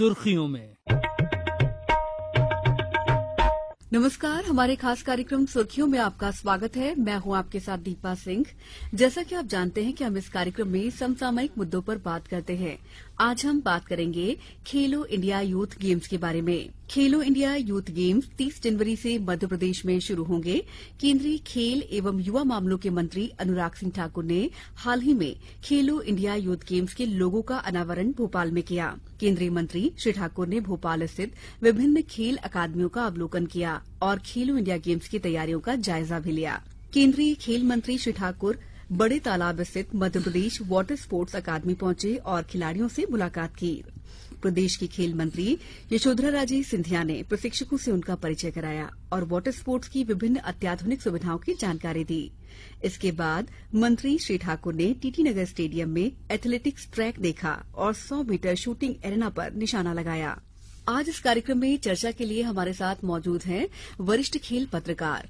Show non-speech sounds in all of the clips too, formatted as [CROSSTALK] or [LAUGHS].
सुर्खियों में। नमस्कार, हमारे खास कार्यक्रम सुर्खियों में आपका स्वागत है। मैं हूँ आपके साथ दीपा सिंह। जैसा कि आप जानते हैं कि हम इस कार्यक्रम में समसामयिक मुद्दों पर बात करते हैं। आज हम बात करेंगे खेलो इंडिया यूथ गेम्स के बारे में। खेलो इंडिया यूथ गेम्स 30 जनवरी से मध्य प्रदेश में शुरू होंगे। केंद्रीय खेल एवं युवा मामलों के मंत्री अनुराग सिंह ठाकुर ने हाल ही में खेलो इंडिया यूथ गेम्स के लोगों का अनावरण भोपाल में किया। केंद्रीय मंत्री श्री ठाकुर ने भोपाल स्थित विभिन्न खेल अकादमियों का अवलोकन किया और खेलो इंडिया गेम्स की तैयारियों का जायजा भी लिया। केंद्रीय खेल मंत्री श्री ठाकुर बड़े तालाब स्थित मध्यप्रदेश वाटर स्पोर्ट्स अकादमी पहुँचे और खिलाड़ियों से मुलाकात की। प्रदेश की खेल मंत्री यशोधरा राजे सिंधिया ने प्रशिक्षकों से उनका परिचय कराया और वाटर स्पोर्ट्स की विभिन्न अत्याधुनिक सुविधाओं की जानकारी दी। इसके बाद मंत्री श्री ठाकुर ने टीटी नगर स्टेडियम में एथलेटिक्स ट्रैक देखा और 100 मीटर शूटिंग एरेना पर निशाना लगाया। आज इस कार्यक्रम में चर्चा के लिए हमारे साथ मौजूद हैं वरिष्ठ खेल पत्रकार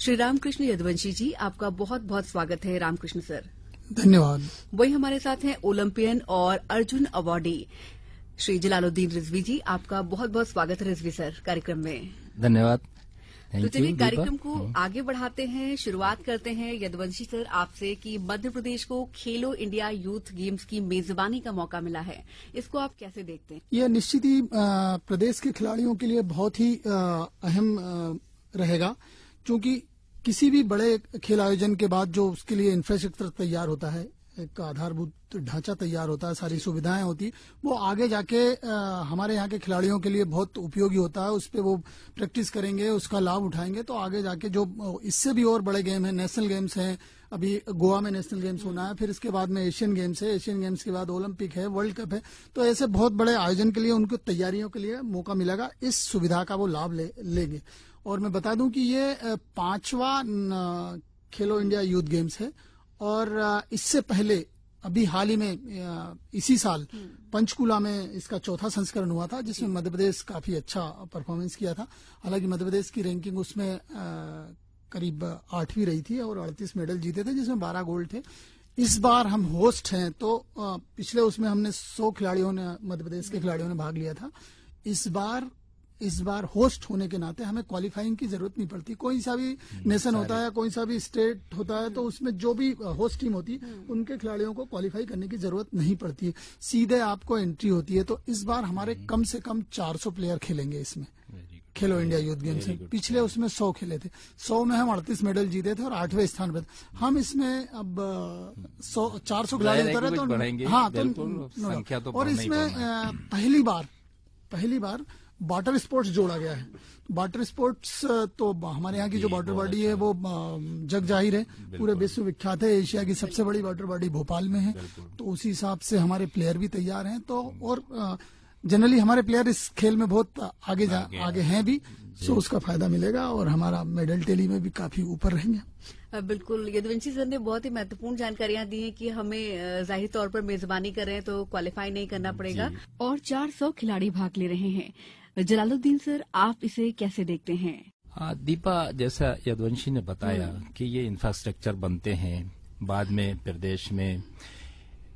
श्री रामकृष्ण यदवंशी जी आपका बहुत बहुत स्वागत है रामकृष्ण सर। धन्यवाद। वही हमारे साथ हैं ओलंपियन और अर्जुन अवार्डी श्री जलालुद्दीन रिजवी जी आपका बहुत बहुत स्वागत है रिजवी सर कार्यक्रम में। धन्यवाद। तो चलिए कार्यक्रम को आगे बढ़ाते हैं शुरुआत करते हैं यदवंशी सर आपसे कि मध्य प्रदेश को खेलो इंडिया यूथ गेम्स की मेजबानी का मौका मिला है। इसको आप कैसे देखते हैं? यह निश्चित ही प्रदेश के खिलाड़ियों के लिए बहुत ही अहम रहेगा क्योंकि किसी भी बड़े खेल आयोजन के बाद जो उसके लिए इंफ्रास्ट्रक्चर तैयार होता है एक आधारभूत ढांचा तैयार होता है सारी सुविधाएँ होती वो आगे जाके आ, हमारे यहाँ के खिलाड़ियों के लिए बहुत उपयोगी होता है उस पर वो प्रैक्टिस करेंगे उसका लाभ उठाएँगे तो आगे जाके जो इससे भी और बड़े गेम है नेशनल गेम्स हैं अभी गोवा में नेशनल गेम्स होना है फिर इसके बाद में एशियन गेम्स है एशियन गेम्स के बाद ओलंपिक है वर्ल्ड कप है तो ऐसे बहुत बड़े आयोजन के लिए उनको तैयारियों के लिए मौका मिलेगा इस सुविधा का वो लाभ ले, लेंगे। और मैं बता दूँ कि ये पांचवा खेलो इंडिया यूथ गेम्स है। और इससे पहले अभी हाल ही में इसी साल पंचकुला में इसका चौथा संस्करण हुआ था जिसमें मध्य प्रदेश काफ़ी अच्छा परफॉर्मेंस किया था। हालाँकि मध्य प्रदेश की रैंकिंग उसमें करीब आठवीं रही थी और अड़तीस मेडल जीते थे जिसमें बारह गोल्ड थे। इस बार हम होस्ट हैं तो पिछले उसमें हमने सौ खिलाड़ियों ने मध्य प्रदेश के खिलाड़ियों ने भाग लिया था। इस बार इस बार होस्ट होने के नाते हमें क्वालिफाइंग की ज़रूरत नहीं पड़ती। कोई सा भी नेशन होता है कोई सा भी स्टेट होता है तो उसमें जो भी होस्ट टीम होती है उनके खिलाड़ियों को क्वालिफाई करने की ज़रूरत नहीं पड़ती। है सीधे आपको एंट्री होती है तो इस बार हमारे कम से कम 400 प्लेयर खेलेंगे इसमें। खेलो इंडिया यूथ गेम्स में। पिछले उसमें सौ खेले थे। सौ में हम अड़तीस मेडल जीते थे और आठवें स्थान पर हम इसमें अब सौ चार सौ खिलाड़ी उतरे तो हाँ तो, तो और इसमें पहली बार पहली बार वाटर स्पोर्ट्स जोड़ा गया है। वाटर स्पोर्ट्स तो हमारे यहाँ की जो वाटर बॉडी है वो जग ज़ाहिर है। पूरे विश्व विख्यात है एशिया की सबसे बड़ी वाटर बॉडी भोपाल में है। तो उसी हिसाब से हमारे प्लेयर भी तैयार हैं। तो और जनरली हमारे प्लेयर इस खेल में बहुत आगे जा आगे, आगे हैं भी। सो उसका फ़ायदा मिलेगा और हमारा मेडल टेली में भी काफ़ी ऊपर रहेंगे। बिल्कुल। यदुवंशी सर ने बहुत ही महत्वपूर्ण जानकारियाँ दी हैं कि हमें ज़ाहिर तौर पर मेजबानी कर रहे हैं तो क्वालिफाई नहीं करना पड़ेगा। और 400 खिलाड़ी भाग ले रहे हैं। जलालुद्दीन सर आप इसे कैसे देखते हैं हाँ दीपा जैसा यदवंशी ने बताया हम्म। कि ये इंफ्रास्ट्रक्चर बनते हैं बाद में प्रदेश में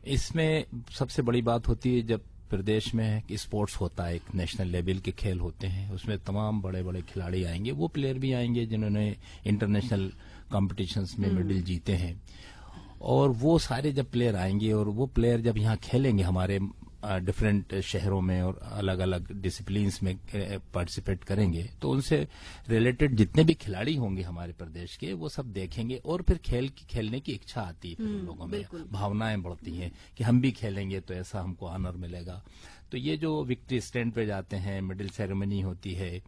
इसमें सबसे बड़ी बात होती है जब प्रदेश में स्पोर्ट्स होता है एक नेशनल लेवल के खेल होते हैं उसमें तमाम बड़े बड़े खिलाड़ी आएँगे वो प्लेयर भी आएँगे जिन्होंने इंटरनेशनल कॉम्पिटिशन्स में मेडल हम्म। जीते हैं और वो सारे जब प्लेयर आएँगे और वो प्लेयर जब यहाँ खेलेंगे हमारे डिफरेंट शहरों में और अलग अलग डिसिप्लिन्स में पार्टिसिपेट करेंगे तो उनसे रिलेटेड जितने भी खिलाड़ी होंगे हमारे प्रदेश के वो सब देखेंगे और फिर खेल की खेलने की इच्छा आती है फिर उन हम्म, लोगों में। भावनाएँ बढ़ती हैं कि हम भी खेलेंगे तो ऐसा हमको ऑनर मिलेगा। तो ये जो विक्ट्री स्टैंड पे जाते हैं मेडल सेरेमनी होती है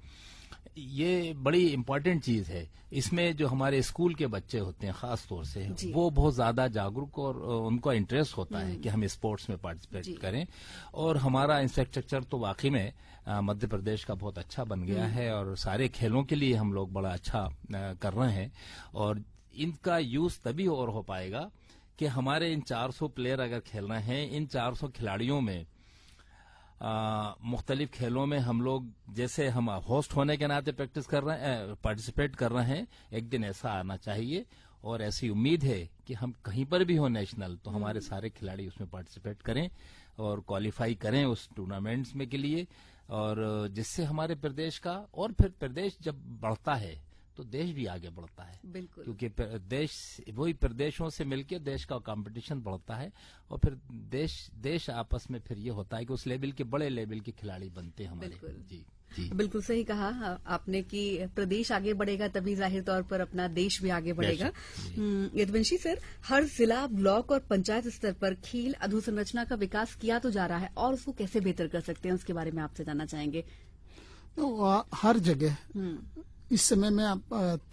ये बड़ी इम्पोर्टेंट चीज़ है। इसमें जो हमारे स्कूल के बच्चे होते हैं खास तौर से वो बहुत ज़्यादा जागरूक और उनका इंटरेस्ट होता है हम्म। कि हम स्पोर्ट्स में पार्टिसिपेट करें। और हमारा इंफ्रास्ट्रक्चर तो वाकई में मध्य प्रदेश का बहुत अच्छा बन गया हम्म। है और सारे खेलों के लिए हम लोग बड़ा अच्छा कर रहे हैं। और इनका यूज़ तभी और हो पाएगा कि हमारे इन 400 प्लेयर अगर खेल रहे हैं इन 400 खिलाड़ियों में मुख्तलिफ़ खेलों में हम लोग जैसे हम होस्ट होने के नाते प्रैक्टिस कर रहे हैं पार्टिसिपेट कर रहे हैं एक दिन ऐसा आना चाहिए और ऐसी उम्मीद है कि हम कहीं पर भी हो नेशनल तो हमारे सारे खिलाड़ी उसमें पार्टिसिपेट करें और क्वालिफाई करें उस टूर्नामेंट्स में के लिए और जिससे हमारे प्रदेश का और फिर प्रदेश जब बढ़ता है तो देश भी आगे बढ़ता है। बिल्कुल। क्योंकि देश वही प्रदेशों से मिलकर देश का कंपटीशन बढ़ता है और फिर देश देश आपस में फिर ये होता है कि उस लेवल के बड़े लेवल के खिलाड़ी बनते हैं हमारे। बिल्कुल। जी जी। बिल्कुल सही कहा। आपने कि प्रदेश आगे बढ़ेगा तभी ज़ाहिर तौर पर अपना देश भी आगे बढ़ेगा। हम्म, सर हर जिला ब्लॉक और पंचायत स्तर पर खेल अधोसंरचना का विकास किया तो जा रहा है और उसको कैसे बेहतर कर सकते हैं उसके बारे में आपसे जानना चाहेंगे। तो हर जगह। हम्म, इस समय में आप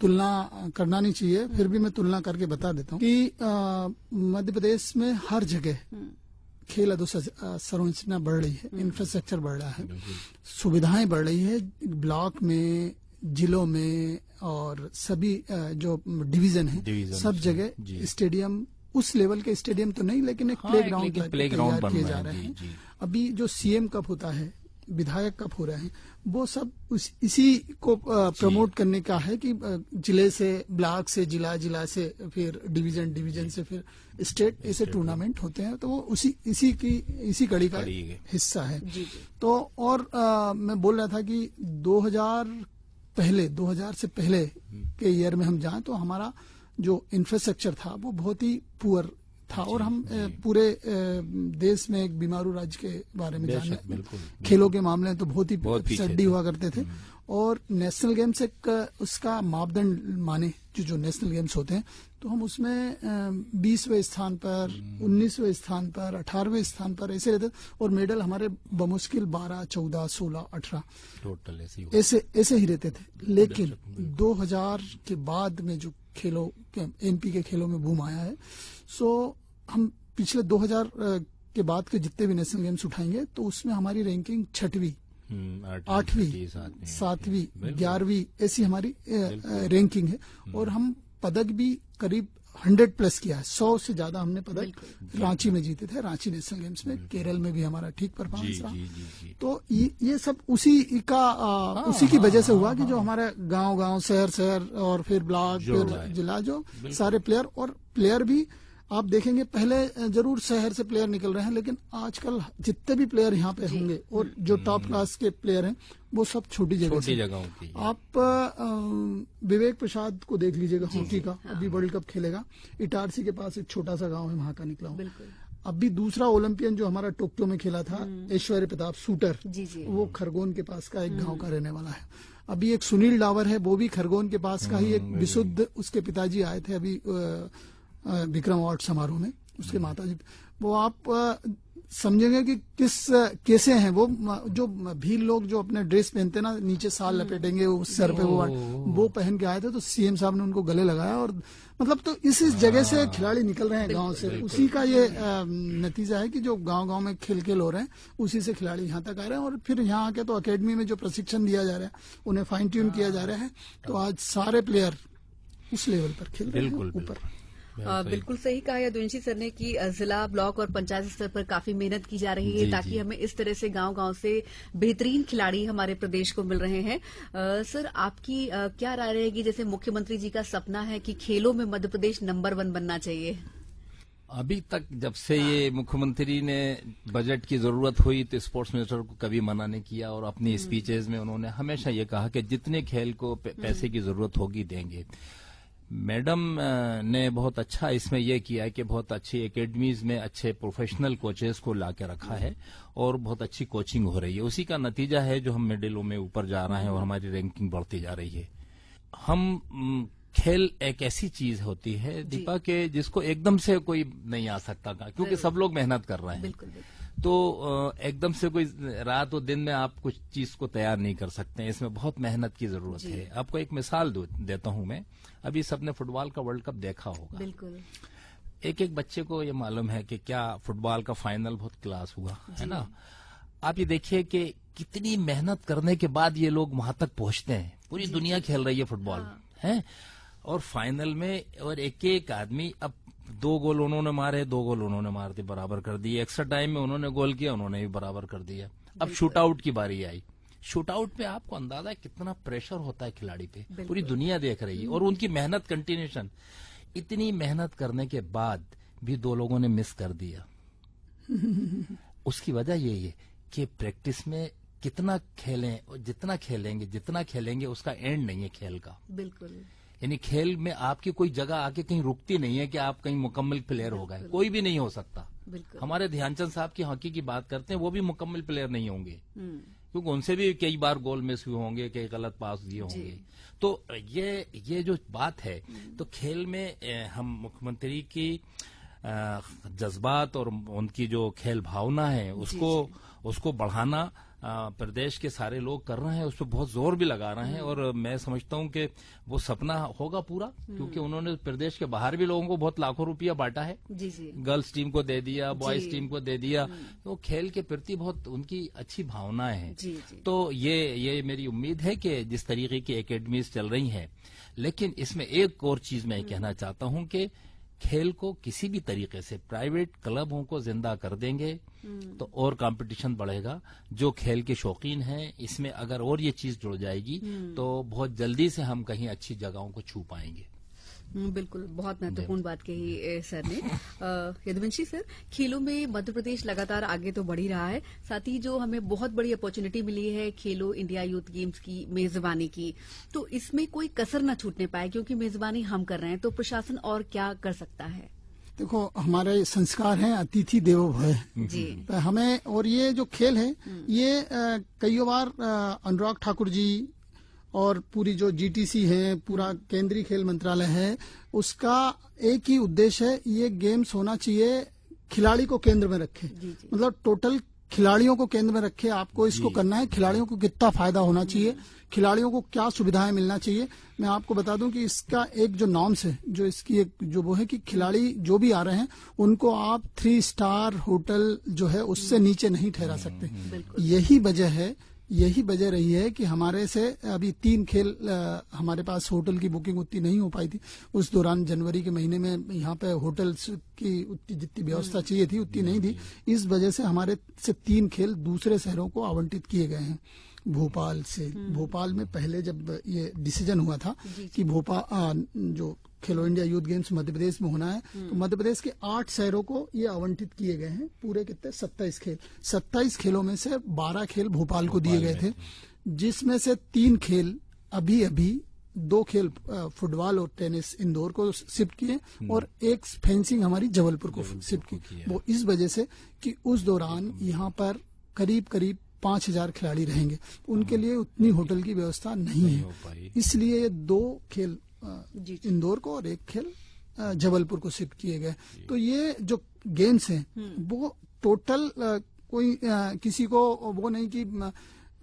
तुलना करना नहीं चाहिए। फिर भी मैं तुलना करके बता देता हूँ कि मध्य प्रदेश में हर जगह खेल अधोसंरचना बढ़ रही है। इंफ्रास्ट्रक्चर बढ़ रहा है। सुविधाएँ बढ़ रही है। ब्लॉक में जिलों में और सभी जो डिवीज़न है सब जगह स्टेडियम उस लेवल के स्टेडियम तो नहीं लेकिन एक हाँ, प्ले ग्राउंड लेकिन प्लेग्राउंड किए जा रहे हैं। अभी जो सीएम कप होता है विधायक कप हो रहे हैं वो सब उस, इसी को प्रमोट करने का है कि ज़िले से ब्लॉक से जिला जिला से फिर डिवीज़न डिवीज़न से फिर स्टेट ऐसे टूर्नामेंट होते हैं तो वो उसी इसी की इसी कड़ी का हिस्सा है। जी जी। तो और अ, मैं बोल रहा था कि 2000 पहले 2000 से पहले के ईयर में हम जाएँ तो हमारा जो इंफ्रास्ट्रक्चर था वो बहुत ही पुअर था और हम पूरे देश में एक बीमारू राज्य के बारे में जाने खेलों के मामले में तो बहुत ही सड्डी हुआ करते थे। और नेशनल गेम्स एक उसका मापदंड माने जो जो नेशनल गेम्स होते हैं। तो हम उसमें बीसवें स्थान पर उन्नीसवें स्थान पर अठारहवें स्थान पर ऐसे रहते और मेडल हमारे बमुश्किल बारह चौदह सोलह अठारह टोटल। ऐसे ऐसे ही रहते थे। लेकिन 2000 के बाद में जो खेलों एम के खेलों में बूम आया है। सो हम पिछले 2000 अ, के बाद के जितने भी नेशनल गेम्स उठाएँगे तो उसमें हमारी रैंकिंग छठवीं हम्म, आठवीं, सातवीं, ग्यारहवीं ऐसी हमारी रैंकिंग है। और हम पदक भी करीब हंड्रेड प्लस किया है। सौ से ज़्यादा हमने पदक रांची में जीते थे रांची नेशनल गेम्स में। केरल में भी हमारा ठीक परफॉर्मेंस रहा। तो ये ये सब उसी का आ, उसी की वजह से हुआ कि जो हमारे गाँव गाँव शहर शहर और फिर ब्लॉक फिर जिला जो सारे प्लेयर और प्लेयर भी आप देखेंगे पहले ज़रूर शहर से प्लेयर निकल रहे हैं लेकिन आजकल जितने भी प्लेयर यहाँ पे होंगे और जो टॉप क्लास के प्लेयर हैं वो सब छोटी जगह छोटी जगहों की आप विवेक प्रसाद को देख लीजिएगा हॉकी का अभी वर्ल्ड कप खेलेगा। इटारसी के पास एक छोटा सा गाँव है वहाँ का निकला हूँ अभी दूसरा ओलंपियन जो हमारा टोक्यो में खेला था ऐश्वर्य प्रताप शूटर जी जी। वो खरगोन के पास का एक गाँव का रहने वाला है। अभी एक सुनील डावर है वो भी खरगोन के पास का ही एक विशुद्ध उसके पिताजी आए थे अभी विक्रम अवार्ड समारोह में उसके माता जी वो आप समझेंगे कि किस कैसे हैं वो जो भील लोग जो अपने ड्रेस पहनते ना नीचे साल लपेटेंगे उस सर पे वो वो पहन के आए थे तो सीएम साहब ने उनको गले लगाया और मतलब तो इस इस जगह से खिलाड़ी निकल रहे हैं गाँव से। उसी का ये नतीजा है कि जो गाँव गाँव में खेल खेल हो रहे हैं उसी से खिलाड़ी यहाँ तक आ रहे हैं और फिर यहाँ आके तो अकेडमी में जो प्रशिक्षण दिया जा रहा है उन्हें फाइन ट्यून किया जा रहा है तो आज सारे प्लेयर उस लेवल पर खेल रहे हैं ऊपर। बिल्कुल सही। कहा यदुवंशी सर ने कि जिला ब्लॉक और पंचायत स्तर पर काफ़ी मेहनत की जा रही है ताकि हमें इस तरह से गाँव गाँव से बेहतरीन खिलाड़ी हमारे प्रदेश को मिल रहे हैं। आ, सर आपकी आ, क्या राय रहेगी? जैसे मुख्यमंत्री जी का सपना है कि खेलों में मध्य प्रदेश नंबर वन बनना चाहिए। अभी तक जब से ये मुख्यमंत्री ने बजट की ज़रूरत हुई तो स्पोर्ट्स मिनिस्टर को कभी मना नहीं किया और अपनी स्पीचेज में उन्होंने हमेशा ये कहा कि जितने खेल को पैसे की ज़रूरत होगी देंगे। मैडम ने बहुत अच्छा इसमें यह किया है कि बहुत अच्छी एकेडमीज में अच्छे प्रोफेशनल कोचेस को ला के रखा है और बहुत अच्छी कोचिंग हो रही है। उसी का नतीजा है जो हम मेडलों में ऊपर जा रहे हैं और हमारी रैंकिंग बढ़ती जा रही है। हम खेल एक ऐसी चीज़ होती है दीपा के जिसको एकदम से कोई नहीं आ सकता क्योंकि सब लोग मेहनत कर रहे हैं। बिल्कुल बिल्कुल। तो एकदम से कोई रात और दिन में आप कुछ चीज़ को तैयार नहीं कर सकते हैं। इसमें बहुत मेहनत की ज़रूरत है। आपको एक मिसाल देता हूँ मैं। अभी सबने फुटबॉल का वर्ल्ड कप देखा होगा। बिल्कुल। एक एक बच्चे को ये मालूम है कि क्या फुटबॉल का फाइनल बहुत क्लास हुआ है ना? आप ये देखिए कि कितनी मेहनत करने के बाद ये लोग वहाँ तक पहुँचते हैं। पूरी दुनिया खेल रही है फुटबॉल है। और फाइनल में और एक एक आदमी अब दो गोल उन्होंने मारे दो गोल उन्होंने मार दिए बराबर कर दिए एक्स्ट्रा टाइम में उन्होंने गोल किया उन्होंने भी बराबर कर दिया। अब शूट आउट की बारी आई। शूट आउट पे आपको अंदाज़ा है कितना प्रेशर होता है खिलाड़ी पे? पूरी दुनिया देख रही है। और उनकी मेहनत कंटिन्यूशन। इतनी मेहनत करने के बाद भी दो लोगों ने मिस कर दिया। [LAUGHS] उसकी वजह यही है कि प्रैक्टिस में कितना खेलें और जितना खेलेंगे जितना खेलेंगे उसका एंड नहीं है खेल का। बिल्कुल। यानी खेल में आपकी कोई जगह आके कहीं रुकती नहीं है कि आप कहीं मुकम्मल प्लेयर हो गए। कोई भी नहीं हो सकता। हमारे ध्यानचंद साहब की हॉकी की बात करते हैं वो भी मुकम्मल प्लेयर नहीं होंगे। हम्म, क्योंकि उनसे भी कई बार गोल मिस हुए होंगे कई गलत पास दिए होंगे। तो ये ये जो बात है तो खेल में हम मुख्यमंत्री की जज्बात और उनकी जो खेल भावना है उसको उसको बढ़ाना प्रदेश के सारे लोग कर रहे हैं उस पर बहुत ज़ोर भी लगा रहे हैं और मैं समझता हूँ कि वो सपना होगा पूरा क्योंकि उन्होंने प्रदेश के बाहर भी लोगों को बहुत लाखों रुपया बांटा है। जी जी। गर्ल्स टीम को दे दिया बॉयज़ टीम को दे दिया तो खेल के प्रति बहुत उनकी अच्छी भावनाएँ हैं। तो ये ये मेरी उम्मीद है कि जिस तरीके की एकेडमीज चल रही हैं लेकिन इसमें एक और चीज़ मैं कहना चाहता हूँ कि खेल को किसी भी तरीके से प्राइवेट क्लबों को ज़िंदा कर देंगे तो और कंपटीशन बढ़ेगा। जो खेल के शौकीन हैं इसमें अगर और ये चीज़ जुड़ जाएगी तो बहुत जल्दी से हम कहीं अच्छी जगहों को छू पाएँगे। हम्म, बिल्कुल बहुत महत्वपूर्ण बात कही सर ने। [LAUGHS] यदुवंशी सर खेलों में मध्य प्रदेश लगातार आगे तो बढ़ ही रहा है साथ ही जो हमें बहुत बड़ी अपॉर्चुनिटी मिली है खेलो इंडिया यूथ गेम्स की मेजबानी की तो इसमें कोई कसर न छूटने पाए क्योंकि मेजबानी हम कर रहे हैं तो प्रशासन और क्या कर सकता है? देखो हमारे संस्कार हैं अतिथि देवो भय जी। तो हमें और ये जो खेल है ये कई बार अनुराग ठाकुर जी और पूरी जो जीटीसी है पूरा केंद्रीय खेल मंत्रालय है उसका एक ही उद्देश्य है ये गेम्स होना चाहिए खिलाड़ी को केंद्र में रखे। मतलब टोटल खिलाड़ियों को केंद्र में रखे आपको इसको करना है खिलाड़ियों को कितना फ़ायदा होना चाहिए खिलाड़ियों को क्या सुविधाएँ मिलना चाहिए। मैं आपको बता दूँ कि इसका एक जो नॉर्म्स है जो इसकी एक जो वो है कि खिलाड़ी जो भी आ रहे हैं उनको आप थ्री स्टार होटल जो है उससे नीचे नहीं ठहरा सकते। यही वजह है यही वजह रही है कि हमारे से अभी तीन खेल हमारे पास होटल की बुकिंग उतनी नहीं हो पाई थी। उस दौरान जनवरी के महीने में यहाँ पे होटल्स की उतनी जितनी व्यवस्था चाहिए थी उतनी नहीं थी। इस वजह से हमारे से तीन खेल दूसरे शहरों को आवंटित किए गए हैं। भोपाल से। भोपाल में पहले जब ये डिसीज़न हुआ था कि भोपाल जो Khelo India youth games Madhya Pradesh में होना है। तो मध्य प्रदेश के आठ शहरों को ये आवंटित किए गए हैं। पूरे कितने? सत्ताईस खेल। सत्ताईस खेलों में से बारह खेल भोपाल को दिए गए थे। जिसमें से तीन खेल अभी अभी दो खेल फुटबॉल और टेनिस इंदौर को शिफ्ट किए और एक फेंसिंग हमारी जबलपुर को शिफ्ट की। वो इस वजह से कि उस दौरान यहाँ पर करीब करीब पाँच हज़ार खिलाड़ी रहेंगे। उनके लिए उतनी होटल की व्यवस्था नहीं नहीं है। इसलिए ये दो खेल इंदौर को और एक खेल जबलपुर को शिफ्ट किए गए। तो ये जो गेम्स हैं वो टोटल कोई किसी को वो नहीं कि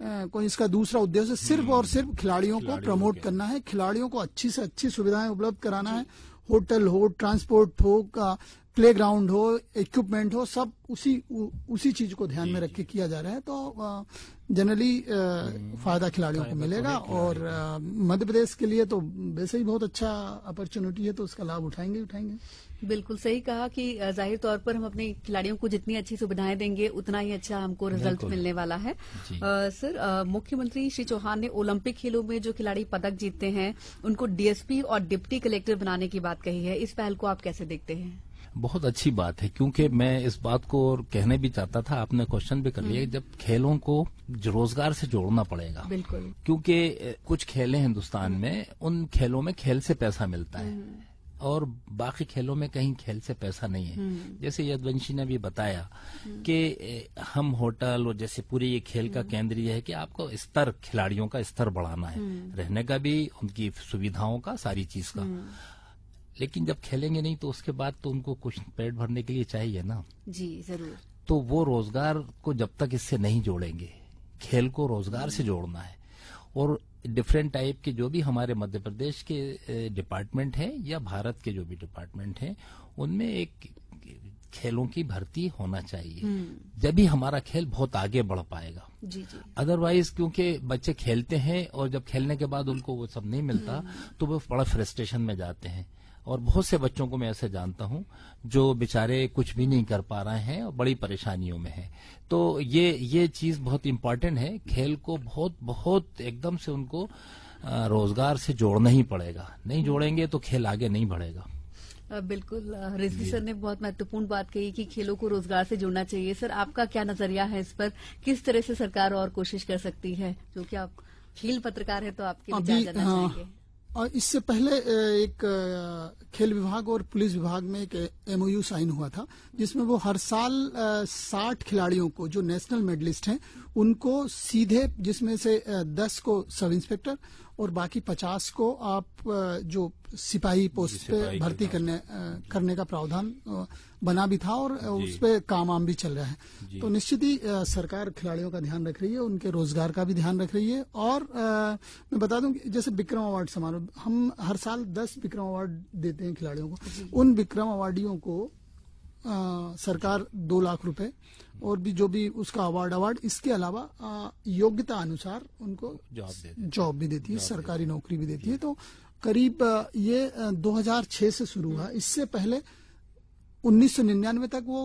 कोई इसका दूसरा उद्देश्य सिर्फ़ और सिर्फ़ खिलाड़ियों को प्रमोट करना है खिलाड़ियों को अच्छी से अच्छी सुविधाएँ उपलब्ध कराना है होटल हो ट्रांसपोर्ट हो प्ले ग्राउंड हो इक्विपमेंट हो सब उसी उ, उसी चीज़ को ध्यान में रख के किया जा रहा है। तो जनरली फ़ायदा खिलाड़ियों को तो मिलेगा और अ, मध्य प्रदेश के लिए तो वैसे ही बहुत अच्छा अपॉर्चुनिटी है तो उसका लाभ उठाएँगे उठाएँगे। बिल्कुल सही कहा कि ज़ाहिर तौर पर हम अपने खिलाड़ियों को जितनी अच्छी सुविधाएँ देंगे उतना ही अच्छा हमको रिज़ल्ट मिलने वाला है। अ, सर मुख्यमंत्री श्री चौहान ने ओलंपिक खेलों में जो खिलाड़ी पदक जीतते हैं उनको डीएसपी और डिप्टी कलेक्टर बनाने की बात कही है। इस पहल को आप कैसे देखते हैं? बहुत अच्छी बात है क्योंकि मैं इस बात को और कहने भी चाहता था आपने क्वेश्चन भी कर लिया जब खेलों को रोज़गार से जोड़ना पड़ेगा। बिल्कुल। क्योंकि कुछ खेल हैं हिंदुस्तान में उन खेलों में खेल से पैसा मिलता है। और बाकी खेलों में कहीं खेल से पैसा नहीं है। जैसे यदवंशी ने भी बताया कि हम होटल और जैसे पूरे ये खेल का केंद्रीय है कि आपको स्तर खिलाड़ियों का स्तर बढ़ाना है। रहने का भी उनकी सुविधाओं का सारी चीज़ का। लेकिन जब खेलेंगे नहीं तो उसके बाद तो उनको कुछ पेट भरने के लिए चाहिए ना। जी ज़रूर। तो वो रोज़गार को जब तक इससे नहीं जोड़ेंगे खेल को रोज़गार से जोड़ना है। और डिफरेंट टाइप के जो भी हमारे मध्य प्रदेश के डिपार्टमेंट हैं या भारत के जो भी डिपार्टमेंट हैं उनमें एक खेलों की भर्ती होना चाहिए। जब भी हमारा खेल बहुत आगे बढ़ पाएगा। जी जी। अदरवाइज़ क्योंकि बच्चे खेलते हैं और जब खेलने के बाद उनको वो सब नहीं मिलता तो वो बड़ा फ्रस्ट्रेशन में जाते हैं। और बहुत से बच्चों को मैं ऐसे जानता हूँ जो बेचारे कुछ भी नहीं कर पा रहे हैं और बड़ी परेशानियों में हैं। तो ये ये चीज़ बहुत इम्पोर्टेंट है। खेल को बहुत बहुत एकदम से उनको रोज़गार से जोड़ना ही पड़ेगा। नहीं जोड़ेंगे तो खेल आगे नहीं बढ़ेगा। बिल्कुल रिजवी सर ने बहुत महत्वपूर्ण बात कही कि खेलों को रोज़गार से जोड़ना चाहिए। सर आपका क्या नज़रिया है इस पर? किस तरह से सरकार और कोशिश कर सकती है? जो कि आप खेल पत्रकार है तो आपके जानना हाँ, और इससे पहले एक खेल विभाग और पुलिस विभाग में एक एमओयू साइन हुआ था, जिसमें वो हर साल साठ खिलाड़ियों को, जो नेशनल मेडलिस्ट हैं, उनको सीधे, जिसमें से दस को सब इंस्पेक्टर और बाकी पचास को आप जो सिपाही पोस्ट पे भर्ती करने करने का प्रावधान बना भी था और उस पर काम आम भी चल रहा है। तो निश्चित ही सरकार खिलाड़ियों का ध्यान रख रही है उनके रोज़गार का भी ध्यान रख रही है और आ, मैं बता दूँ कि जैसे विक्रम अवार्ड समारोह हम हर साल दस विक्रम अवार्ड देते हैं खिलाड़ियों को। उन विक्रम अवार्डियों को आ, सरकार दो लाख रुपए और भी जो भी उसका अवार्ड अवार्ड इसके अलावा योग्यता अनुसार उनको जॉब भी देती है सरकारी नौकरी भी देती है। तो करीब ये 2006 से शुरू हुआ। इससे पहले 1999 तक वो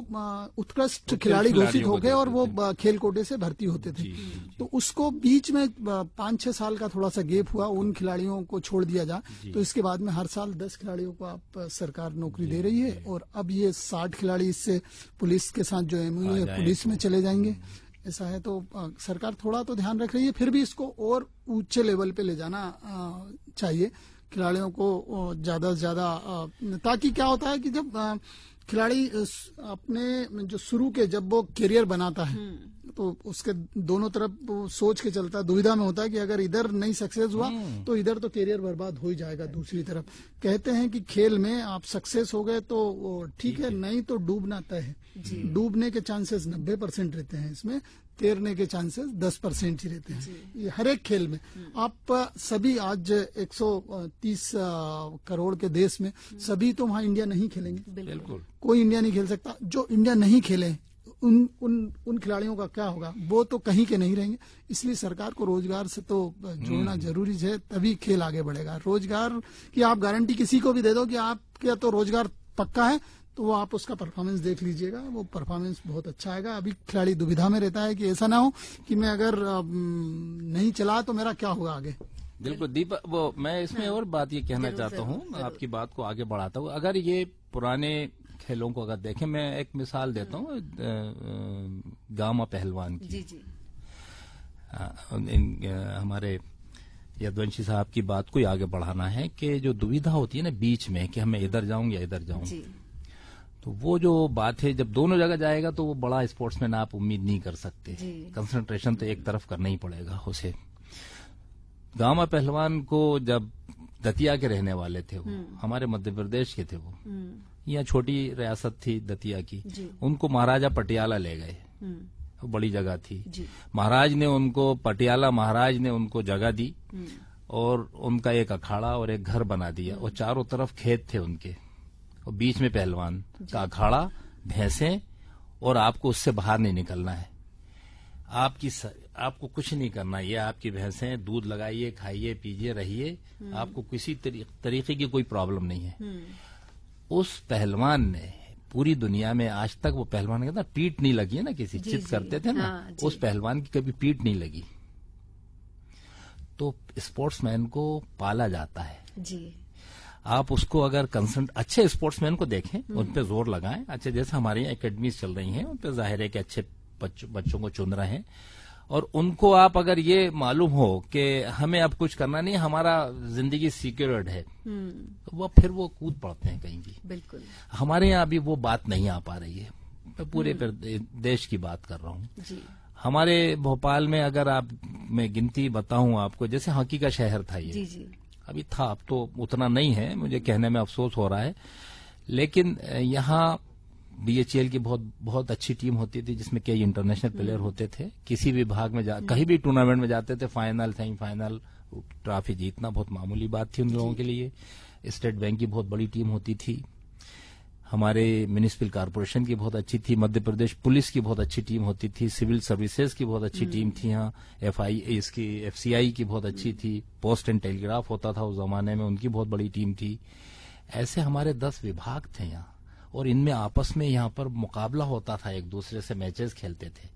उत्कृष्ट खिलाड़ी घोषित हो गए और वो खेल कोटे से भर्ती होते थे। तो उसको बीच में पाँच छह साल का थोड़ा सा गेप हुआ उन खिलाड़ियों को छोड़ दिया जा। तो इसके बाद में हर साल दस खिलाड़ियों को आप सरकार नौकरी दे रही है और अब ये साठ खिलाड़ी इससे पुलिस के साथ जो एमओ है पुलिस में चले जाएँगे। ऐसा है तो सरकार थोड़ा तो ध्यान रख रही है फिर भी इसको और ऊँचे लेवल पे ले जाना चाहिए। खिलाड़ियों को ज़्यादा से ज़्यादा ताकि क्या होता है कि जब खिलाड़ी अपने जो शुरू के जब वो करियर बनाता है हम्म। तो उसके दोनों तरफ़ सोच के चलता है। दुविधा में होता है कि अगर इधर नहीं सक्सेस हुआ हम्म। तो इधर तो करियर बर्बाद हो ही जाएगा दूसरी तरफ़। कहते हैं कि खेल में आप सक्सेस हो गए तो ठीक है नहीं तो डूबना तय है। डूबने के चांसेस नब्बे परसेंट रहते हैं इसमें। तैरने के चांसेस दस परसेंट ही रहते हैं। ये हर एक खेल में। हम्म। आप सभी आज 130 करोड़ के देश में हम्म। सभी तो वहाँ इंडिया नहीं खेलेंगे। बिल्कुल। कोई इंडिया नहीं खेल सकता। जो इंडिया नहीं खेले उन उन उन खिलाड़ियों का क्या होगा? वो तो कहीं के नहीं रहेंगे। इसलिए सरकार को रोज़गार से तो जोड़ना हम्म। ज़रूरी है तभी खेल आगे बढ़ेगा। रोज़गार की आप गारंटी किसी को भी दे दो कि आपका तो रोज़गार पक्का है तो वो आप उसका परफॉर्मेंस देख लीजिएगा वो परफॉर्मेंस बहुत अच्छा आएगा। अभी खिलाड़ी दुविधा में रहता है कि ऐसा ना हो कि मैं अगर नहीं चला तो मेरा क्या होगा आगे? बिल्कुल दीपक वो मैं इसमें और बात ये कहना चाहता हूँ आपकी बात को आगे बढ़ाता हूँ। अगर ये पुराने खेलों को अगर देखें मैं एक मिसाल देता हूँ। गामा पहलवान की। जी जी। इन हमारे यदवंशी साहब की बात को आगे बढ़ाना है कि जो दुविधा होती है ना बीच में कि हमें इधर जाऊँ या इधर जाऊँ तो वो जो बात है जब दोनों जगह जाएगा तो वो बड़ा स्पोर्ट्स स्पोर्ट्समैन आप उम्मीद नहीं कर सकते। कंसंट्रेशन तो एक तरफ़ करना ही पड़ेगा उसे। गामा पहलवान को जब दतिया के रहने वाले थे वो हम्म। हमारे मध्य प्रदेश के थे वो हम्म। यहाँ छोटी रियासत थी दतिया की उनको महाराजा पटियाला ले गए। हम्म। बड़ी जगह थी। महाराज ने उनको पटियाला महाराज ने उनको जगह दी और उनका एक अखाड़ा और एक घर बना दिया। और चारों तरफ़ खेत थे उनके। और बीच में पहलवान का अखाड़ा भैंसे और आपको उससे बाहर नहीं निकलना है। आपकी स, आपको कुछ नहीं करना ये आपकी भैंसें दूध लगाइए खाइए पीजिए रहिए हम्म। आपको किसी तरी, तरीके की कोई प्रॉब्लम नहीं है। हम्म। उस पहलवान ने पूरी दुनिया में आज तक वो पहलवान कहता पीठ नहीं लगी है ना किसी चित करते थे ना हाँ, उस पहलवान की कभी पीठ नहीं लगी। तो स्पोर्ट्समैन को पाला जाता है। जी। आप उसको अगर कंसर्न अच्छे स्पोर्ट्समैन को देखें हम्म। उन पर ज़ोर लगाएँ। अच्छे जैसे हमारे यहाँ अकेडमीज चल रही हैं उन पर ज़ाहिर है कि अच्छे बच्चों को चुन रहे हैं। और उनको आप अगर ये मालूम हो कि हमें अब कुछ करना नहीं हमारा ज़िंदगी सिक्योर्ड है। तो वो फिर वो कूद पड़ते हैं कहीं भी। बिल्कुल। हमारे यहाँ अभी वो बात नहीं आ पा रही है। मैं पूरे हम्म। देश की बात कर रहा हूँ। हमारे भोपाल में अगर आप मैं गिनती बताऊँ आपको जैसे हॉकी का शहर था ये। जी जी। अभी था अब तो उतना नहीं है मुझे कहने में अफसोस हो रहा है। लेकिन यहाँ बीएचएल की बहुत बहुत अच्छी टीम होती थी जिसमें कई इंटरनेशनल प्लेयर होते थे। किसी भी भाग में जा कहीं भी टूर्नामेंट में जाते थे फाइनल सेमीफाइनल ट्रॉफी जीतना बहुत मामूली बात थी उन लोगों के लिए। स्टेट बैंक की बहुत बड़ी टीम होती थी। हमारे म्यूनिसिपल कारपोरेशन की बहुत अच्छी थी मध्य प्रदेश पुलिस की बहुत अच्छी टीम होती थी सिविल सर्विसेज़ की बहुत अच्छी टीम थी यहाँ एफ़ आई इसकी एफसीआई की बहुत अच्छी थी पोस्ट एंड टेलीग्राफ होता था उस जमाने में उनकी बहुत बड़ी टीम थी। ऐसे हमारे दस विभाग थे यहाँ और इनमें आपस में यहाँ पर मुकाबला होता था एक दूसरे से मैचेस खेलते थे।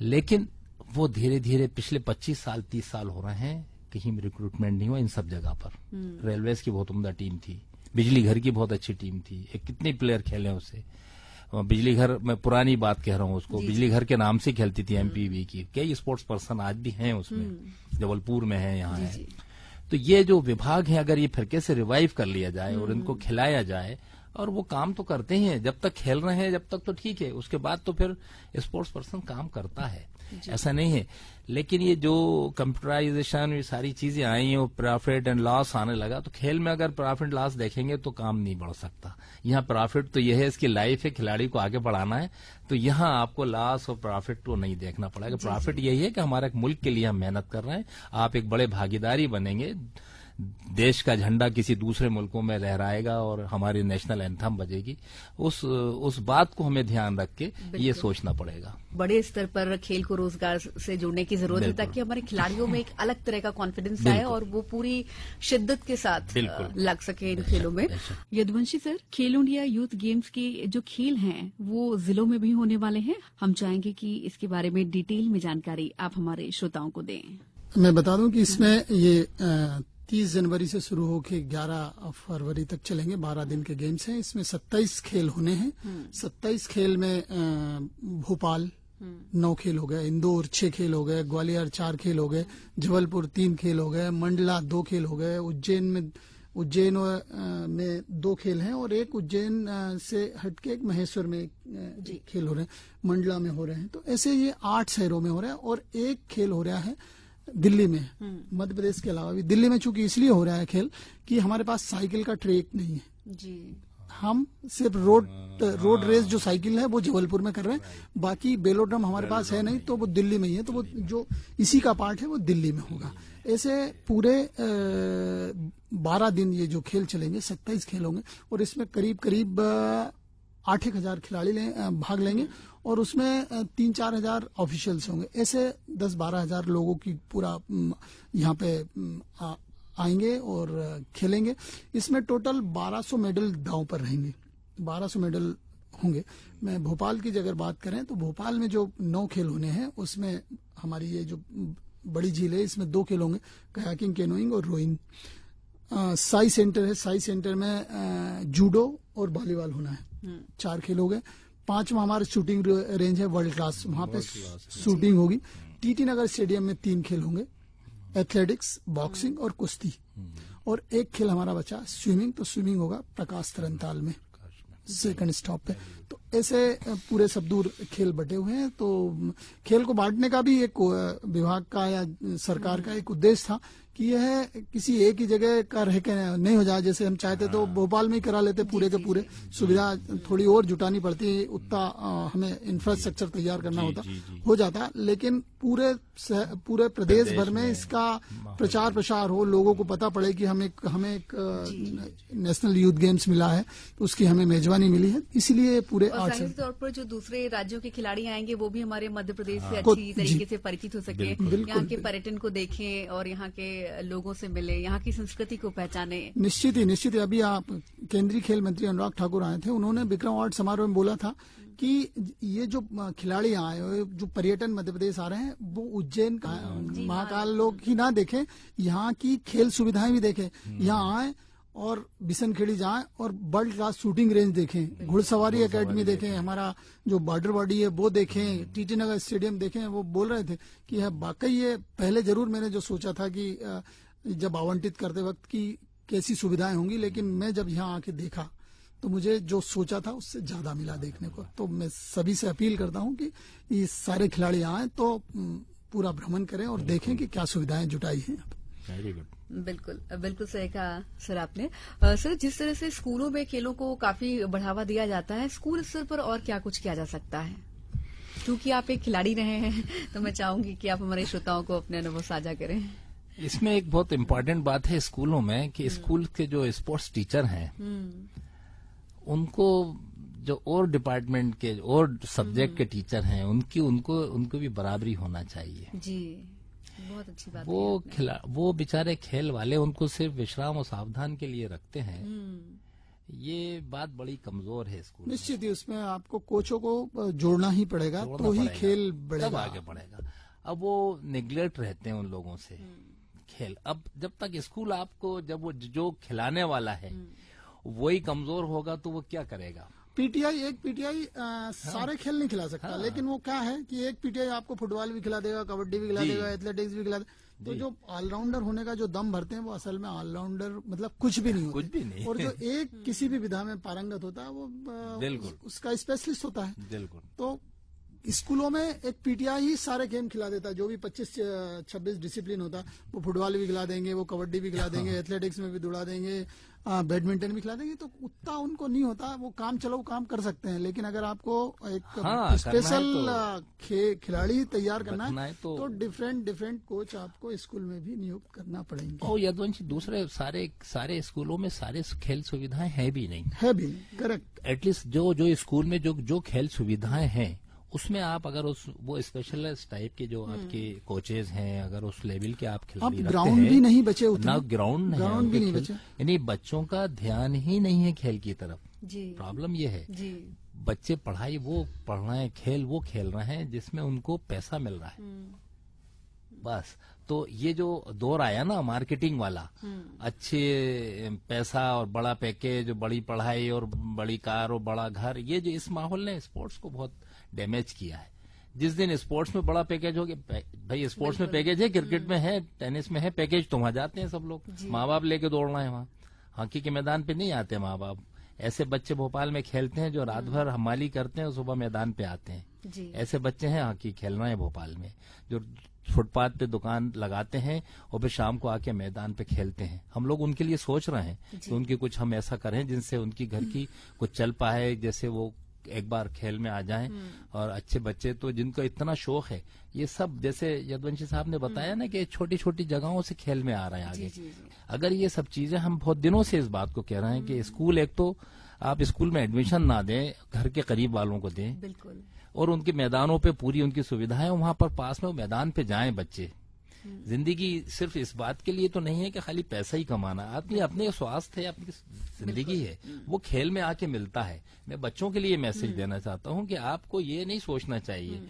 लेकिन वो धीरे धीरे पिछले 25 साल 30 साल हो रहे हैं कहीं रिक्रूटमेंट नहीं हुआ इन सब जगह पर। रेलवेज हम्म। की बहुत उमदा टीम थी। बिजली घर की बहुत अच्छी टीम थी। एक कितने प्लेयर खेले उससे बिजली घर मैं पुरानी बात कह रहा हूँ उसको। बिजली घर के नाम से खेलती थी एमपीवी की। कई स्पोर्ट्स पर्सन आज भी हैं उसमें। जबलपुर में है यहाँ है। तो ये जो विभाग है अगर ये फिरके से रिवाइव कर लिया जाए और इनको खिलाया जाए और वो काम तो करते ही हैं। जब तक खेल रहे हैं जब तक तो ठीक है। उसके बाद तो फिर स्पोर्ट्स पर्सन काम करता है। ऐसा नहीं है। लेकिन ये जो कंप्यूटराइजेशन ये सारी चीज़ें आई हैं वो प्रॉफिट एंड लॉस आने लगा तो खेल में अगर प्रॉफिट लॉस देखेंगे तो काम नहीं बढ़ सकता। यहाँ प्रॉफिट तो यह है इसकी लाइफ है खिलाड़ी को आगे बढ़ाना है तो यहाँ आपको लॉस और प्रॉफिट तो नहीं देखना पड़ेगा। प्रॉफिट यही है कि हमारे मुल्क के लिए हम मेहनत कर रहे हैं आप एक बड़े भागीदारी बनेंगे देश का झंडा किसी दूसरे मुल्कों में लहराएगा और हमारी नेशनल एंथम बजेगी। उस उस बात को हमें ध्यान रख के ये सोचना पड़ेगा। बड़े स्तर पर खेल को रोज़गार से जोड़ने की ज़रूरत है ताकि हमारे खिलाड़ियों में एक अलग तरह का कॉन्फिडेंस आए और वो पूरी शिद्दत के साथ लग सके इन खेलों में। Yaduvanshi sir Khelo India youth games के जो खेल हैं वो जिलों में भी होने वाले हैं? हम चाहेंगे कि इसके बारे में डिटेल में जानकारी आप हमारे श्रोताओं को दें। मैं बता दूँ कि इसमें ये तीस जनवरी से शुरू होकर ग्यारह फरवरी तक चलेंगे बारह दिन के गेम्स हैं। इसमें सत्ताईस खेल होने हैं। सत्ताईस खेल में भोपाल नौ खेल हो गए इंदौर छह खेल हो गए ग्वालियर चार खेल हो गए जबलपुर तीन खेल हो गए मंडला दो खेल हो गए उज्जैन में उज्जैन में दो खेल हैं और एक उज्जैन से हटके एक महेश्वर में खेल हो रहे हैं मंडला में हो रहे हैं। तो ऐसे ये आठ शहरों में हो रहा है और एक खेल हो रहा है दिल्ली में मध्य प्रदेश के अलावा भी। दिल्ली में चूँकि इसलिए हो रहा है खेल कि हमारे पास साइकिल का ट्रैक नहीं है। जी। हम सिर्फ़ रोड रोड रेस जो साइकिल है वो जबलपुर में कर रहे हैं। बाकी बेलोड्रम हमारे पास है नहीं तो वो दिल्ली में ही है तो वो जो इसी का पार्ट है वो दिल्ली में होगा। ऐसे पूरे बारह दिन ये जो खेल चलेंगे सत्ताईस खेल होंगे और इसमें करीब करीब आठ एक हज़ार खिलाड़ी ले, भाग लेंगे और उसमें तीन चार हज़ार ऑफिशियल्स होंगे। ऐसे दस बारह हज़ार लोगों की पूरा यहाँ पे आएँगे और खेलेंगे। इसमें टोटल 1200 मेडल दांव पर रहेंगे। 1200 मेडल होंगे। मैं भोपाल की अगर बात करें तो भोपाल में जो नौ खेल होने हैं उसमें हमारी ये जो बड़ी झील है इसमें दो खेल होंगे कयाकिंग केनोइंग और रोइंग। साई सेंटर है। साई सेंटर में जूडो और वॉलीबॉल होना है। हम्म। चार खेल हो गए। पांचवा हमारा शूटिंग रेंज है वर्ल्ड क्लास वहाँ पे शूटिंग होगी। टीटी नगर स्टेडियम में तीन खेल होंगे एथलेटिक्स बॉक्सिंग और कुश्ती। और एक खेल हमारा बचा स्विमिंग तो स्विमिंग होगा प्रकाश तरनताल में। सेकंड स्टॉप पे। तो ऐसे पूरे सब दूर खेल बटे हुए हैं। तो खेल को बांटने का भी एक विभाग का या सरकार का एक उद्देश्य था कि यह किसी एक ही जगह का रह के नहीं हो जाए जैसे हम चाहते तो हाँ। भोपाल में ही करा लेते पूरे के पूरे सुविधा थोड़ी और जुटानी पड़ती उतना हमें इंफ्रास्ट्रक्चर तैयार करना होता हो जाता लेकिन पूरे पूरे प्रदेश भर में इसका प्रचार प्रसार हो लोगों को पता पड़े कि हमें हमें एक नेशनल यूथ गेम्स मिला है तो उसकी हमें मेजबानी मिली है इसीलिए पूरे तौर पर जो दूसरे राज्यों के खिलाड़ी आएँगे वो भी हमारे मध्य प्रदेश से हाँ। अच्छी तरीके से परिचित हो सके यहाँ के पर्यटन को देखें और यहाँ के लोगों से मिले यहाँ की संस्कृति को पहचाने। निश्चित ही निश्चित ही। अभी आप केंद्रीय खेल मंत्री अनुराग ठाकुर आए थे उन्होंने विक्रम अवार्ड समारोह में बोला था कि ये जो खिलाड़ी आए हुए जो पर्यटन मध्य प्रदेश आ रहे हैं वो उज्जैन महाकाल। लोग ही ना देखें यहाँ की खेल सुविधाएँ भी देखें। यहाँ आए और बिसनखेड़ी जाएँ और वर्ल्ड क्लास शूटिंग रेंज देखें घुड़सवारी एकेडमी देखें। हमारा जो बॉर्डर बॉडी है वो देखें टीटी नगर स्टेडियम देखें वो बोल रहे थे कि है वाकई ये पहले ज़रूर मैंने जो सोचा था कि जब आवंटित करते वक्त की कैसी सुविधाएँ होंगी लेकिन मैं जब यहाँ आके देखा तो मुझे जो सोचा था उससे ज़्यादा मिला देखने को। तो मैं सभी से अपील करता हूँ कि ये सारे खिलाड़ी आए तो पूरा भ्रमण करें और देखें कि क्या सुविधाएँ जुटाई हैं। वेरी गुड बिल्कुल बिल्कुल सही कहा सर आपने। सर जिस तरह से स्कूलों में खेलों को काफ़ी बढ़ावा दिया जाता है स्कूल स्तर पर और क्या कुछ किया जा सकता है? क्योंकि आप एक खिलाड़ी रहे हैं [LAUGHS] तो मैं चाहूँगी कि आप हमारे श्रोताओं को अपने अनुभव साझा करें। इसमें एक बहुत इम्पोर्टेंट बात है स्कूलों में कि हम्म। स्कूल के जो स्पोर्ट्स टीचर हैं हम्म। उनको जो और डिपार्टमेंट के और सब्जेक्ट के टीचर हैं उनकी उनको उनको भी बराबरी होना चाहिए। जी। बहुत अच्छी बात वो खिला वो बेचारे खेल वाले उनको सिर्फ़ विश्राम और सावधान के लिए रखते हैं। हम्म। ये बात बड़ी कमज़ोर है स्कूल निश्चित ही उसमें आपको कोचों को जोड़ना ही पड़ेगा तो ही खेल बढ़ेगा। आगे बढ़ेगा। अब वो निग्लेक्ट रहते हैं उन लोगों से। हम्म। खेल अब जब तक स्कूल आपको जब वो जो खिलाने वाला है हम्म। वही कमज़ोर होगा तो वो क्या करेगा? पीटीआई एक पीटीआई सारे खेल नहीं खिला सकता हाँ। लेकिन वो क्या है कि एक पीटीआई आपको फुटबॉल भी खिला देगा कबड्डी भी खिला देगा एथलेटिक्स भी खिला देगा तो जो ऑलराउंडर होने का जो दम भरते हैं वो असल में ऑलराउंडर मतलब कुछ भी नहीं होते कुछ भी नहीं। और जो एक किसी भी विधा में पारंगत होता है वो बिल्कुल। उसका स्पेशलिस्ट होता है बिल्कुल तो स्कूलों में एक पीटीआई ही सारे गेम खिला देता है जो भी 25 26 डिसिप्लिन होता है वो फुटबॉल भी खिला देंगे वो कबड्डी भी खिला देंगे एथलेटिक्स में भी दौड़ा देंगे बैडमिंटन भी खिला देंगे तो उतना उनको नहीं होता वो काम चलो काम कर सकते हैं लेकिन अगर आपको एक हाँ, स्पेशल तो- खे, खिलाड़ी तैयार करना है है तो- तो डिफरेंट डिफरेंट कोच आपको स्कूल में भी नियुक्त करना पड़ेंगे। और यदवंशी दूसरे सारे सारे स्कूलों में सारे खेल सुविधाएँ है भी नहीं। है भी करेक्ट एटलीस्ट जो जो स्कूल में जो जो खेल सुविधाएँ हैं उसमें आप अगर उस वो स्पेशलाइज टाइप के जो आपके कोचेज हैं अगर उस लेवल के आप खिलाड़ी अब रखते ग्राउंड भी नहीं बचे उतने। ना ग्राउंड ग्राउंड भी नहीं बचे। यानी बच्चों का ध्यान ही नहीं है खेल की तरफ़। जी। प्रॉब्लम ये है। जी। बच्चे पढ़ाई वो पढ़ रहे हैं खेल वो खेल रहे हैं जिसमें उनको पैसा मिल रहा है। बस। तो ये जो दौर आया ना मार्केटिंग वाला अच्छे पैसा और बड़ा पैकेज बड़ी पढ़ाई और बड़ी कार और बड़ा घर ये जो इस माहौल ने स्पोर्ट्स को बहुत डैमेज किया है। जिस दिन स्पोर्ट्स में बड़ा पैकेज हो गया भाई स्पोर्ट्स में पैकेज है क्रिकेट में है टेनिस में है पैकेज तो वहाँ जाते हैं सब लोग। माँ बाप लेके दौड़ना है वहाँ। हॉकी के मैदान पे नहीं आते माँ बाप ऐसे बच्चे भोपाल में खेलते हैं जो रात भर हमाली करते हैं और सुबह मैदान पे आते हैं। जी। ऐसे बच्चे हैं हॉकी खेलना है भोपाल में जो फुटपाथ पे दुकान लगाते हैं और फिर शाम को आके मैदान पे खेलते हैं। हम लोग उनके लिए सोच रहे हैं कि उनकी कुछ हम ऐसा करें जिनसे उनकी घर की [CLEARS THROAT] कुछ चल पाए जैसे वो एक बार खेल में आ जाएँ और अच्छे बच्चे तो जिनका इतना शौक है ये सब जैसे यदवंशी साहब ने बताया ना कि छोटी छोटी जगहों से खेल में आ रहे हैं आगे। जी, जी, जी। अगर ये सब चीज़ें हम बहुत दिनों से इस बात को कह रहे हैं कि स्कूल एक तो आप स्कूल में एडमिशन ना दें घर के करीब वालों को दें बिल्कुल। और उनके मैदानों पे पूरी उनकी सुविधाएँ वहाँ पर पास में मैदान पे जाएँ बच्चे। ज़िंदगी सिर्फ़ इस बात के लिए तो नहीं है कि खाली पैसा ही कमाना। अपनी अपने स्वास्थ्य है अपनी ज़िंदगी है वो खेल में आके मिलता है। मैं बच्चों के लिए मैसेज देना चाहता हूँ कि आपको ये नहीं सोचना चाहिए।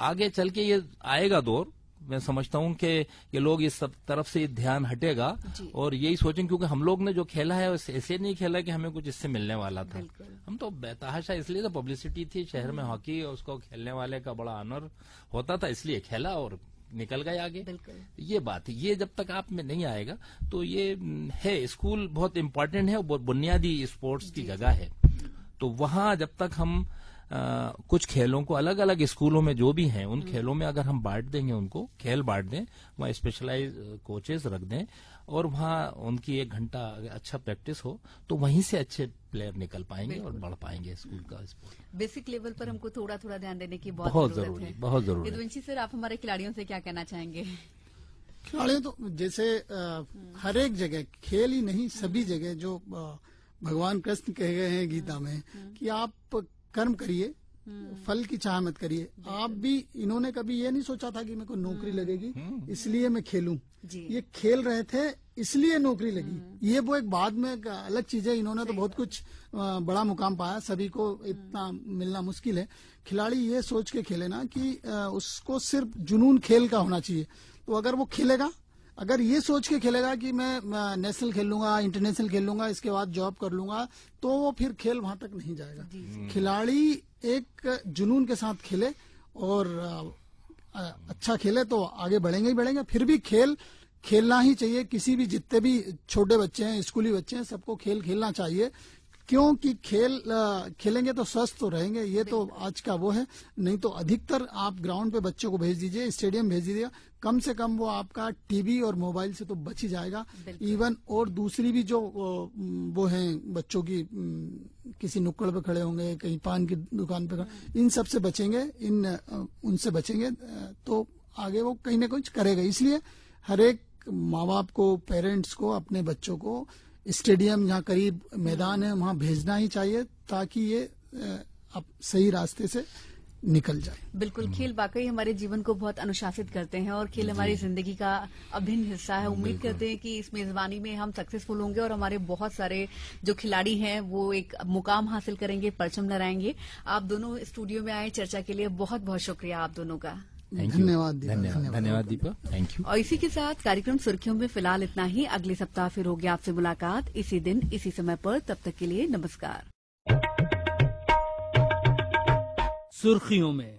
आगे चल के ये आएगा दौर। मैं समझता हूँ कि ये लोग इस सब तरफ़ से ध्यान हटेगा और यही सोचें क्योंकि हम लोग ने जो खेला है ऐसे नहीं खेला कि हमें कुछ इससे मिलने वाला था। हम तो बेतहाशा इसलिए तो पब्लिसिटी थी शहर में हॉकी और उसको खेलने वाले का बड़ा ऑनर होता था इसलिए खेला और निकल गए आगे। बिल्कुल। ये बात है। ये जब तक आप में नहीं आएगा तो ये हम्म, है स्कूल बहुत इम्पोर्टेंट है और बहुत बुनियादी स्पोर्ट्स की जगह है। तो वहाँ जब तक हम आ, कुछ खेलों को अलग अलग स्कूलों में जो भी हैं उन खेलों में अगर हम बांट देंगे उनको खेल बांट दें वहाँ स्पेशलाइज कोचेस रख दें और वहाँ उनकी एक घंटा अच्छा प्रैक्टिस हो तो वहीं से अच्छे प्लेयर निकल पाएँगे और बढ़ पाएँगे स्कूल का बेसिक लेवल पर हमको थोड़ा थोड़ा ध्यान देने की बहुत, बहुत ज़रूरी है। बहुत ज़रूरी। है। सर आप हमारे खिलाड़ियों से क्या कहना चाहेंगे? खिलाड़ियों तो जैसे हर एक जगह खेल ही नहीं सभी जगह जो भगवान कृष्ण कहे गए हैं गीता में कि आप कर्म करिए फल की चाह मत करिए। आप भी इन्होंने कभी ये नहीं सोचा था कि मेरे को नौकरी लगेगी इसलिए मैं खेलूं। ये खेल रहे थे इसलिए नौकरी लगी। ये वो एक बाद में एक अलग चीज़ है इन्होंने तो बहुत कुछ बड़ा मुकाम पाया। सभी को इतना मिलना मुश्किल है। खिलाड़ी ये सोच के खेले ना कि उसको सिर्फ़ जुनून खेल का होना चाहिए। तो अगर वो खेलेगा अगर ये सोच के खेलेगा कि मैं नेशनल खेल लूँगा इंटरनेशनल खेल लूँगा इसके बाद जॉब कर लूँगा तो वो फिर खेल वहाँ तक नहीं जाएगा। खिलाड़ी एक जुनून के साथ खेले और अच्छा खेले तो आगे बढ़ेंगे ही बढ़ेंगे। फिर भी खेल खेलना ही चाहिए। किसी भी जितने भी छोटे बच्चे हैं स्कूली बच्चे हैं सबको खेल खेलना चाहिए। क्योंकि खेल खेलेंगे तो स्वस्थ तो रहेंगे ये तो आज का वो है। नहीं तो अधिकतर आप ग्राउंड पे बच्चों को भेज दीजिए स्टेडियम भेज दीजिए। कम से कम वो आपका टीवी और मोबाइल से तो बच ही जाएगा। इवन और दूसरी भी जो वो है बच्चों की किसी नुक्कड़ पे खड़े होंगे कहीं पान की दुकान पे खड़े इन सबसे बचेंगे इन उनसे बचेंगे तो आगे वो कहीं ना कुछ करेगा। इसलिए हर एक माँ बाप को पेरेंट्स को अपने बच्चों को स्टेडियम जहाँ करीब मैदान है वहाँ भेजना ही चाहिए ताकि ये अब सही रास्ते से निकल जाए। बिल्कुल खेल वाकई हमारे जीवन को बहुत अनुशासित करते हैं और खेल हमारी ज़िंदगी का अभिन्न हिस्सा है। उम्मीद करते हैं कि इस मेजबानी में हम सक्सेसफुल होंगे और हमारे बहुत सारे जो खिलाड़ी हैं वो एक मुकाम हासिल करेंगे परचम लहराएँगे आप दोनों स्टूडियो में आए चर्चा के लिए बहुत बहुत शुक्रिया आप दोनों का। थैंक यू धन्यवाद दीपक, धन्यवाद। धन्यवाद। धन्यवाद दीपक थैंक यू और इसी के साथ कार्यक्रम सुर्खियों में फ़िलहाल इतना ही। अगले सप्ताह फिर होगी आपसे मुलाकात। इसी दिन इसी समय पर। तब तक के लिए नमस्कार। सुर्खियों में।